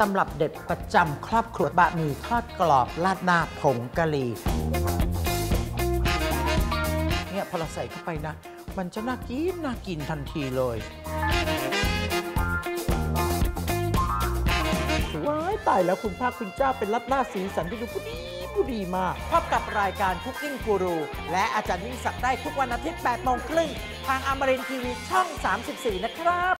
ตำรับเด็ดประจำครอบครัวบะหมี่ทอดกรอบราดหน้าผงกะหรี่เนี่ยพอเราใส่เข้าไปนะ มันจะน่ากินน่ากินทันทีเลยว้ายตายแล้วคุณภาคคุณเจ้าเป็นรัดหน้าสีสันที่ดูผู้ดีผู้ดีมาก พบกับรายการคุกกิ้งกูรูและอาจารย์ยิ่งศักดิ์ได้ทุกวันอาทิตย์8โมงครึ่งทางอมรินทีวีช่อง 34 นะครับ